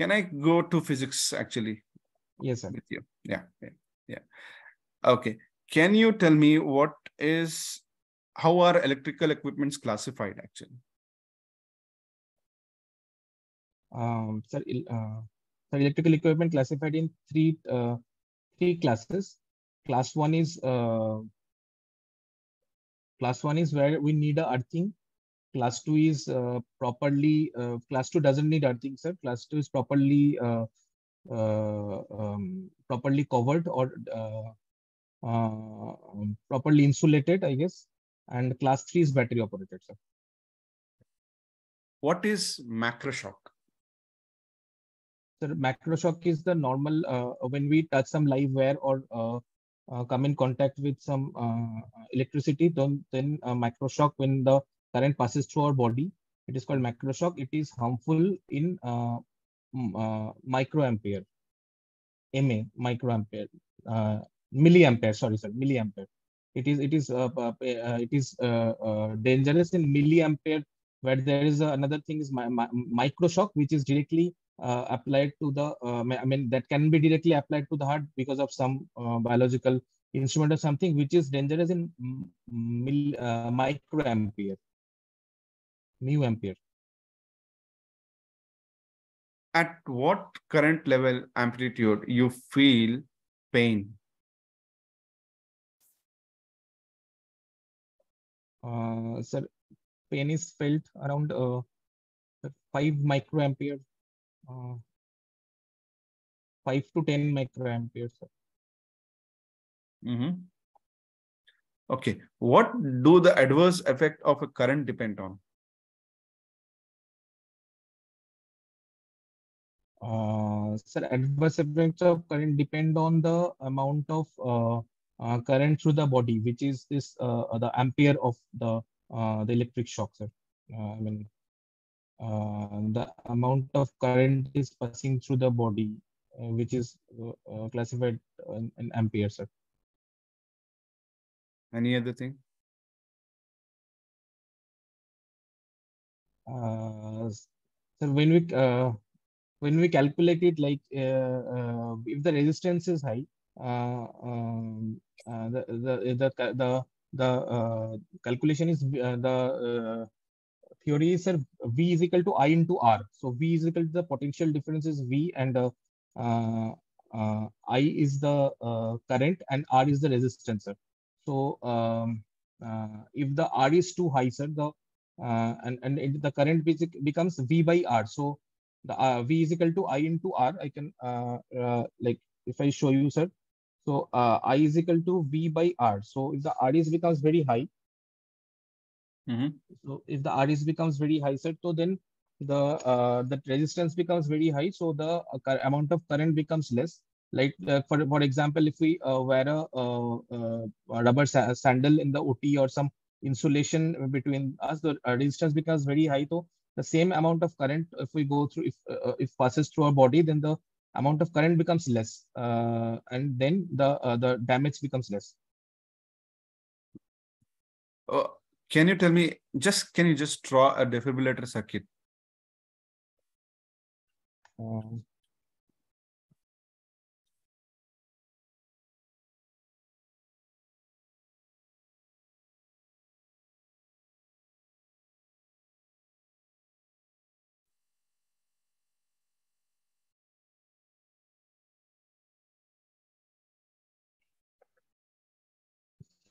can I go to physics actually? Yes, sir. With you. Yeah. Yeah. yeah. Okay. Can you tell me what is how are electrical equipments classified actually? Um, sir, uh, so electrical equipment classified in three uh, three classes. Class one is uh, class one is where we need a earthing. Class two is uh, properly uh, class two doesn't need earthing, sir. Class two is properly uh, uh, um, properly covered or uh, uh, um, properly insulated, I guess. And class three is battery operated, sir. What is macro shock? So macro shock is the normal uh, when we touch some live wire or uh, uh, come in contact with some uh, electricity, then then macro shock when the current passes through our body. It is called macro shock. It is harmful in uh, uh microampere, MA microampere, uh, milliampere. Sorry, sir, milliampere. It is it is uh, it is dangerous in milliampere where there is another thing is my, my, micro shock which is directly uh, applied to the, uh, I mean, that can be directly applied to the heart because of some uh, biological instrument or something which is dangerous in mm, mm, mil, microampere, mu ampere. At what current level amplitude you feel pain? Uh, sir, pain is felt around uh, 5 microampere uh, 5 to 10 microamperes. Mm -hmm. Okay. What do the adverse effect of a current depend on? Uh, sir, adverse effects of current depend on the amount of uh, uh, current through the body, which is this uh, the ampere of the uh, the electric shock, sir. Uh, I mean, uh, the amount of current is passing through the body, uh, which is uh, classified in, in amperes. Sir. Any other thing? so when we when we calculate it like uh, uh, if the resistance is high uh, um, the, the the the the calculation is the theory is V is equal to I into R. So V is equal to the potential difference is V and uh, uh, I is the uh, current and R is the resistance. Sir. So um, if the R is too high, sir, the and and it, the current basic becomes V by R. So the V is equal to I into R. I can like if I show you, sir. So I is equal to V by R. So if the R is becomes very high, Mm-hmm. So if the r is becomes very high, sir, so then the uh, the resistance becomes very high, so the uh, amount of current becomes less. Like uh, for for example, if we uh, wear a, uh, uh, a rubber sa sandal in the OT or some insulation between us, the resistance becomes very high. So the same amount of current, if we go through, if uh, uh, if passes through our body, then the amount of current becomes less, uh, and then the the damage becomes less. Oh can you tell me, just can you just draw a defibrillator circuit? Um,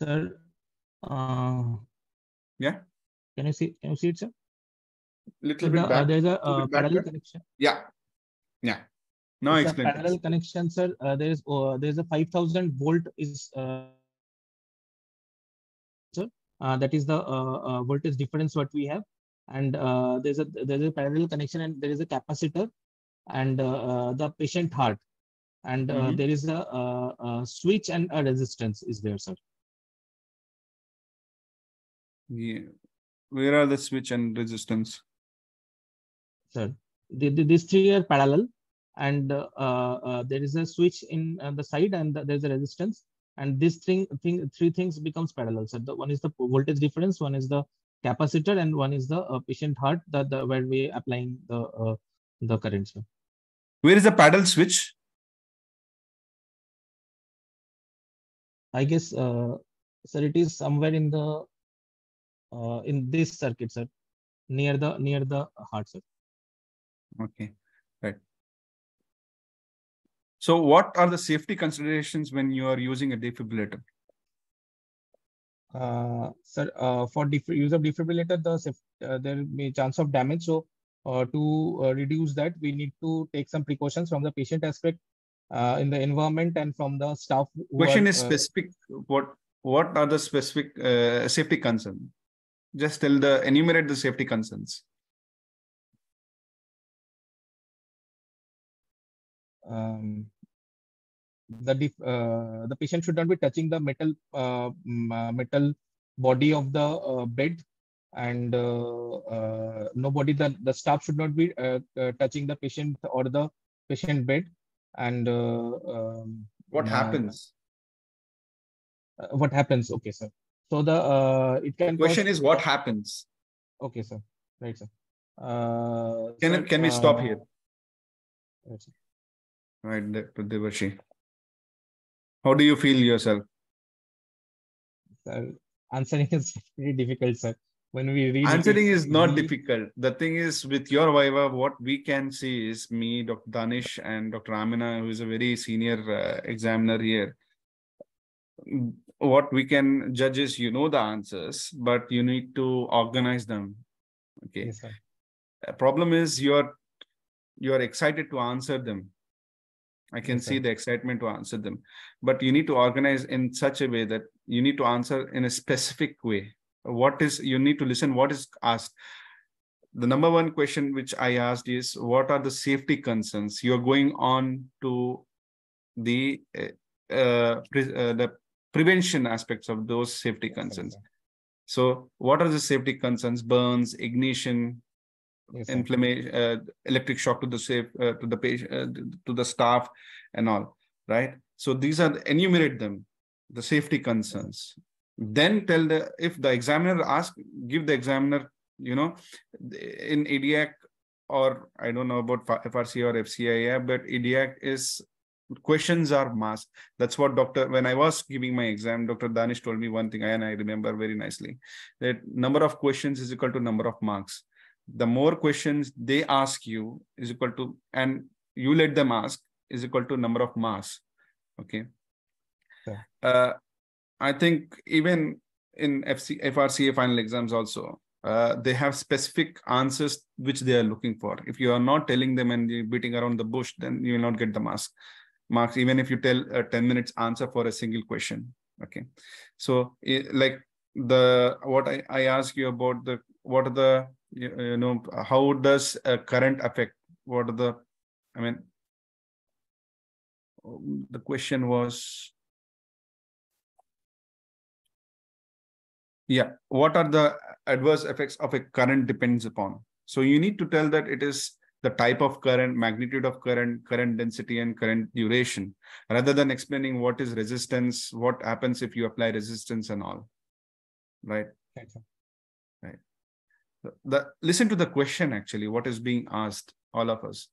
Sir, uh, yeah. Can you see? Can you see it, sir? Little bit the, back. Uh, there's a uh, parallel connection. Yeah. Yeah. Now it's explain. parallel this. connection, sir. Uh, there is uh, there is a 5,000 volt is uh, sir. Uh, that is the uh, uh, voltage difference what we have, and uh, there's a there's a parallel connection and there is a capacitor, and uh, uh, the patient heart, and uh, mm -hmm. there is a, a, a switch and a resistance is there, sir. Yeah. Where are the switch and resistance? Sir, the, the, these three are parallel and uh, uh, there is a switch in uh, the side and the, there's a resistance and this thing, thing three things becomes parallel so the one is the voltage difference one is the capacitor and one is the uh, patient heart that the where we applying the uh, the current sir. Where is the paddle switch? I guess, uh, sir, it is somewhere in the uh, in this circuit, sir, near the near the heart, sir. Okay, right. So what are the safety considerations when you are using a defibrillator? Uh, sir, uh, for use of defibrillator, the uh, there may be chance of damage. So uh, to uh, reduce that, we need to take some precautions from the patient aspect uh, in the environment and from the staff. Question are, is specific. What what are the specific safety concerns? Just tell the enumerate the safety concerns. Um, the uh, the patient should not be touching the metal uh, uh metal body of the uh, bed and uh, uh, nobody the, the staff should not be touching the patient or the patient bed and um, what happens? what happens? Okay sir so the uh, it can. Question is what happens. Okay, sir. Right, sir. Uh, can sir, can we stop uh, here? Right, sir. Right. How do you feel yourself? Sir, answering is pretty difficult, sir. When we read answering it, is not we... difficult. The thing is, with your Viva, what we can see is me, Dr. Danish, and Dr. Amina, who is a very senior uh, examiner here what we can judge is you know the answers but you need to organize them. Okay. Yes, sir. problem is you're you're excited to answer them. I can yes, see sir. the excitement to answer them. But you need to organize in such a way that you need to answer in a specific way. What is you need to listen what is asked. The number one question which i asked is what are the safety concerns? You're going on to the uh, uh, the prevention aspects of those safety concerns. So, what are the safety concerns? Burns, ignition, inflammation, uh, electric shock to the safe uh, to the patient, uh, to the staff, and all. Right. So these are enumerate them, the safety concerns. Then tell the if the examiner ask, give the examiner, you know, in EDIAC or I don't know about FRC or FCIA, but EDIAC is questions are masked. That's what doctor when i was giving my exam dr danish told me one thing and i remember very nicely that number of questions is equal to number of marks. The more questions they ask you is equal to and you let them ask is equal to number of marks. Okay? Yeah. uh, i think even in FC, frca final exams also uh, they have specific answers which they are looking for. If you are not telling them and you're beating around the bush then you will not get the mask marks even if you tell a 10 minutes answer for a single question okay? So like the what I, I ask you about the what are the you, you know how does a current affect what are the i mean the question was yeah what are the adverse effects of a current depends upon? So you need to tell that it is the type of current, magnitude of current, current density, and current duration, rather than explaining what is resistance, what happens if you apply resistance and all. Right? Right. The, the, listen to the question actually, what is being asked, all of us.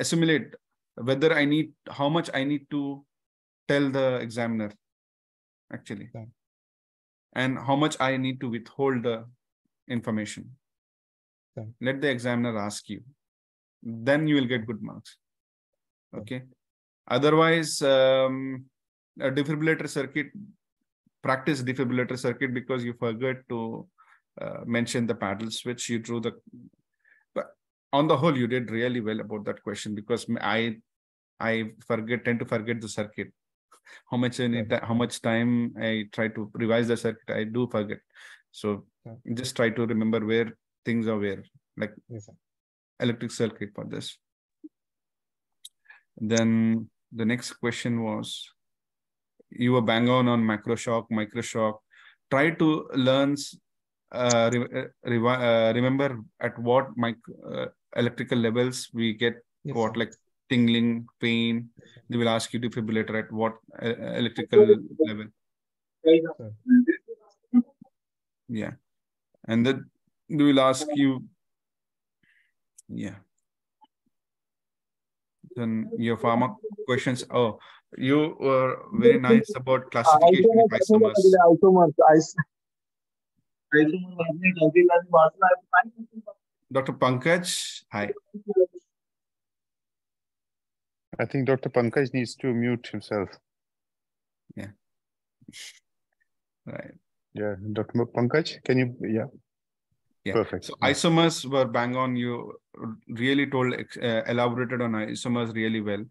Assimilate whether I need, how much I need to tell the examiner, actually, okay. and how much I need to withhold the information okay. let the examiner ask you. Then you will get good marks. Okay? Otherwise um, a defibrillator circuit practice defibrillator circuit because you forgot to uh, mention the paddle switch. You drew the but on the whole you did really well about that question because i i forget tend to forget the circuit. How much I need, how much time i try to revise the circuit i do forget. So just try to remember where things are where like yes, electric circuit for this. Then the next question was you were bang on on macro shock micro shock try to learn uh, re re uh, remember at what mic uh, electrical levels we get yes, what sir. like tingling pain. They will ask you defibrillator at what uh, electrical level. Yeah. And then they will ask you yeah Then your pharma questions. Oh, you were very nice about classification of isomers. Dr. Pankaj, hi. I think Dr. Pankaj needs to mute himself. Yeah. Right. Yeah, Dr. Pankaj, can you? Yeah. Yeah. Perfect. So Yeah. isomers were bang on. You really told, uh, elaborated on isomers really well.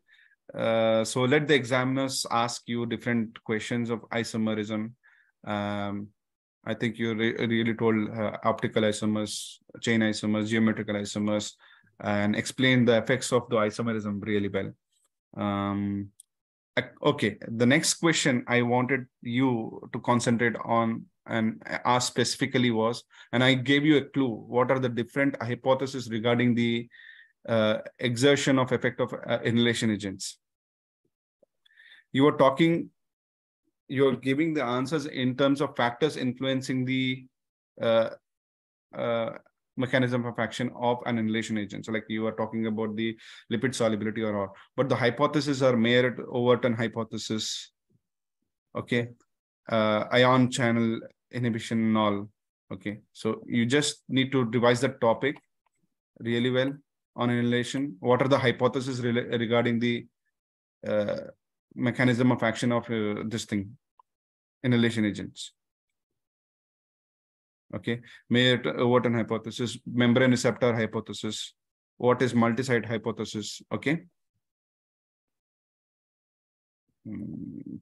Uh, so let the examiners ask you different questions of isomerism. Um, I think you re- really told uh, optical isomers, chain isomers, geometrical isomers, and explain the effects of the isomerism really well. Um, okay, the next question I wanted you to concentrate on and ask specifically was, and I gave you a clue. What are the different hypotheses regarding the uh, exertion of effect of uh, inhalation agents? You are talking you're giving the answers in terms of factors influencing the uh, uh, mechanism of action of an inhalation agent. So, like you are talking about the lipid solubility or all, but the hypotheses are Meyer Overton hypothesis. Okay, uh, ion channel inhibition and all. Okay, so you just need to devise the topic really well on inhalation. What are the hypotheses regarding the uh, mechanism of action of uh, this thing inhalation agents okay Meyer Overton hypothesis membrane receptor hypothesis what is multi-site hypothesis okay Mm.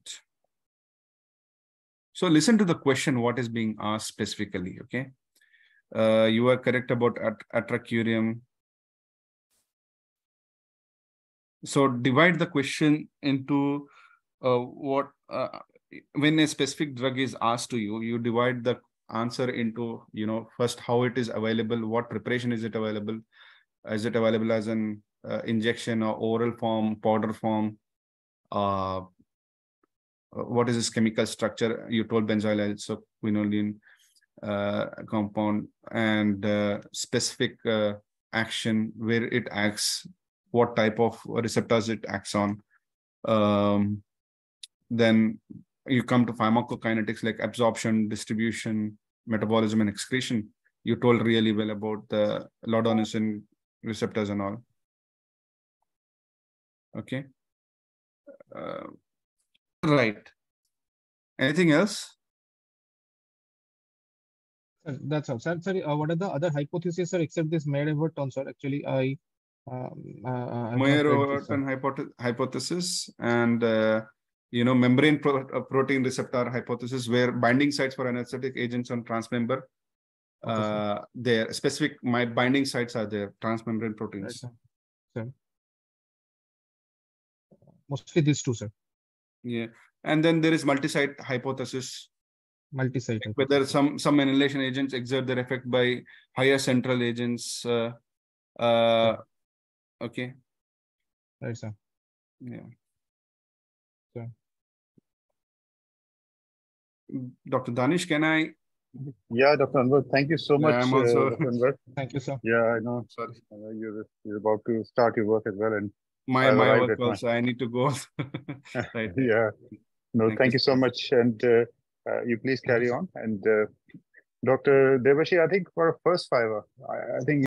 So listen to the question what is being asked specifically okay? Uh, you are correct about at- atracurium so divide the question into uh, what uh, when a specific drug is asked to you you divide the answer into you know first how it is available what preparation is it available? Is it available as an uh, injection or oral form powder form? Uh, what is its chemical structure? You told benzyl isoquinoline uh, compound and uh, specific uh, action where it acts what type of receptors it acts on. Um, then you come to pharmacokinetics like absorption distribution metabolism and excretion. You told really well about the laudanosine receptors and all. Okay. Uh, right anything else That's all. Sir, sorry, uh, what are the other hypotheses, sir, except this Meyer Overton, sir? Actually, I um, uh, uh, Meyer read this, sir. Overton hypothe- hypothesis and uh, you know membrane pro- uh, protein receptor hypothesis where binding sites for anesthetic agents on transmember Okay, uh, there specific my binding sites are there transmembrane Right, proteins sir. Sir. Mostly these two, sir. Yeah and then there is multi-site hypothesis Multi-site. whether some some inhalation agents exert their effect by higher central agents uh, uh, okay Right, sir. yeah Sure. dr danish can i Yeah, Dr. Anwar, thank you so Yeah, much, I'm uh, also- Dr. Anwar. Thank you, sir. Yeah, I know. sorry Uh, you're, you're about to start your work as well. And my my work also i need to go right yeah, no, Thank thank, you you so much. And uh, uh, you please carry on. And uh, Dr. Devashi, I think for a first fiver, I, I think